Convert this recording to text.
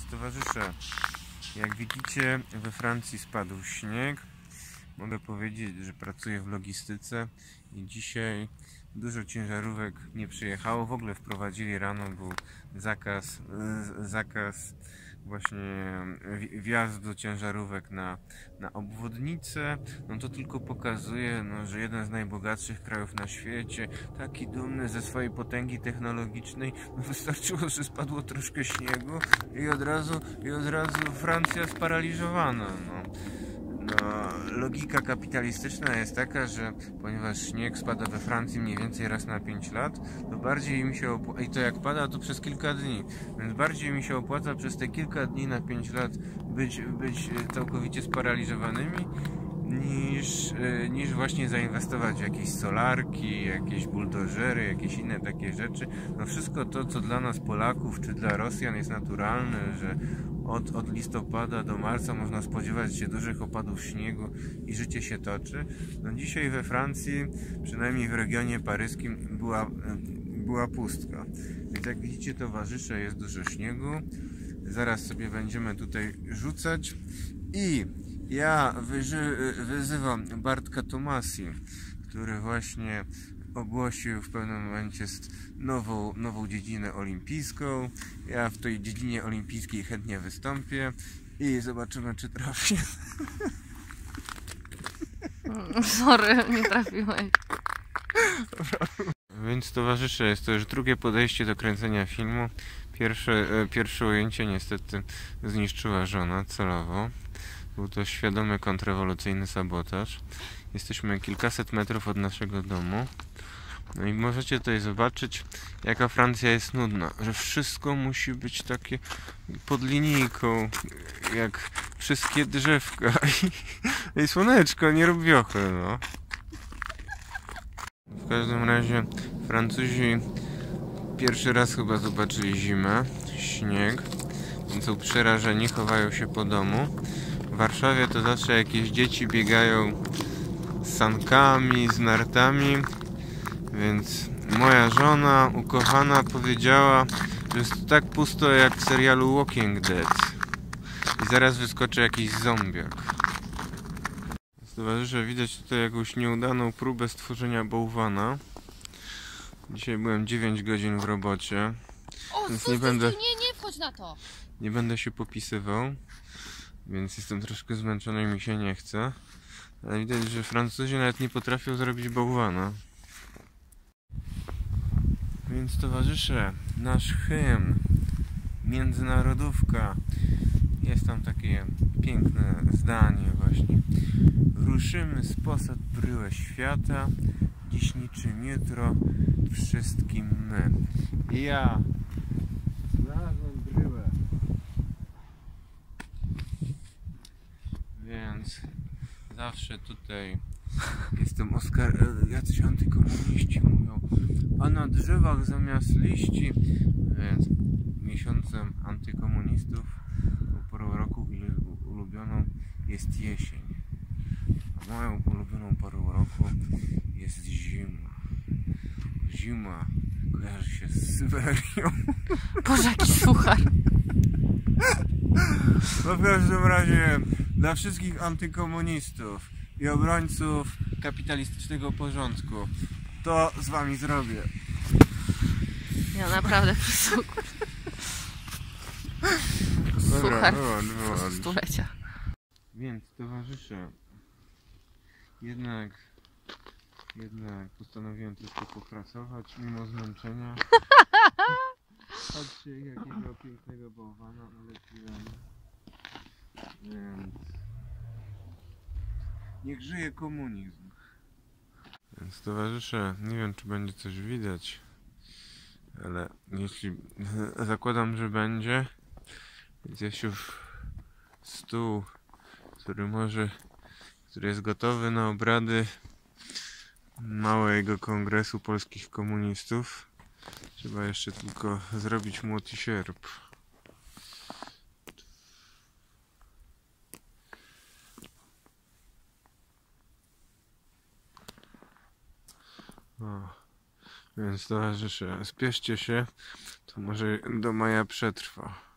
Więc towarzysze, jak widzicie we Francji spadł śnieg. Mogę powiedzieć, że pracuję w logistyce i dzisiaj dużo ciężarówek nie przyjechało. W ogóle wprowadzili rano, był zakaz, zakaz właśnie wi- wjazdu ciężarówek na, na obwodnicę. No to tylko pokazuje, no, że jeden z najbogatszych krajów na świecie, taki dumny ze swojej potęgi technologicznej, no wystarczyło, że spadło troszkę śniegu i od razu, i od razu Francja sparaliżowana. No. No, logika kapitalistyczna jest taka, że ponieważ śnieg spada we Francji mniej więcej raz na 5 lat, to bardziej mi się opłaca, i to jak pada, to przez kilka dni, więc bardziej mi się opłaca przez te kilka dni na 5 lat być, być całkowicie sparaliżowanymi, niż, e, niż właśnie zainwestować w jakieś solarki, jakieś buldożery, jakieś inne takie rzeczy. No wszystko to, co dla nas Polaków czy dla Rosjan jest naturalne, że od, od listopada do marca można spodziewać się dużych opadów śniegu i życie się toczy. No dzisiaj we Francji, przynajmniej w regionie paryskim, była, e, była pustka. Więc jak widzicie, towarzysze, jest dużo śniegu. Zaraz sobie będziemy tutaj rzucać i ja wyży, wyzywam Bartka Tomasi, który właśnie ogłosił w pewnym momencie nową, nową dziedzinę olimpijską. Ja w tej dziedzinie olimpijskiej chętnie wystąpię i zobaczymy, czy trafię. Sorry, nie trafiłeś. Więc towarzysze, jest to już drugie podejście do kręcenia filmu. Pierwsze, e, pierwsze ujęcie niestety zniszczyła żona celowo. Był to świadomy kontrrewolucyjny sabotaż. Jesteśmy kilkaset metrów od naszego domu. No i możecie tutaj zobaczyć, jaka Francja jest nudna, że wszystko musi być takie pod linijką, jak wszystkie drzewka i, i słoneczko, nie rób wiochy, no. W każdym razie Francuzi pierwszy raz chyba zobaczyli zimę, śnieg, więc są przerażeni, chowają się po domu. W Warszawie to zawsze jakieś dzieci biegają z sankami, z nartami, więc moja żona ukochana powiedziała, że jest tak pusto jak w serialu Walking Dead i zaraz wyskoczy jakiś zombiak. Towarzysze, widać tutaj jakąś nieudaną próbę stworzenia bałwana. Dzisiaj byłem 9 godzin w robocie. O, Więc stój, nie stój, będę- stój, nie, nie wchodź na to. Nie będę się popisywał, więc jestem troszkę zmęczony i mi się nie chce. Ale widać, że Francuzi nawet nie potrafią zrobić bałwana. Więc towarzysze, nasz hymn, międzynarodówka. Jest tam takie piękne zdanie właśnie. Ruszymy z posad bryłę świata, dziś niczym jutro, wszystkim my. Ja znalazłem bryłę. Więc zawsze tutaj jestem Oskar. e, Jacyś antykomuniści mówią, a na drzewach zamiast liści. Więc miesiącem antykomunistów, tą porą roku ulu- ulubioną jest jesień. A moją ulubioną porą roku jest zima. Zima kojarzy się z Syberią. Boże, jaki suchar. No w każdym razie dla wszystkich antykomunistów i obrońców kapitalistycznego porządku to z wami zrobię. Ja naprawdę wyłącz, wyłącz. Stulecia. Więc towarzysze, jednak, jednak postanowiłem tylko popracować mimo zmęczenia. Patrzcie jakiego pięknego bałwana ulepiłem. Więc niech żyje komunizm. Więc towarzysze, nie wiem czy będzie coś widać, ale jeśli zakładam, że będzie, jest już stół który może, który jest gotowy na obrady małego kongresu polskich komunistów. Trzeba jeszcze tylko zrobić młot sierp. O, więc towarzysze, spieszcie się, to może do maja przetrwa.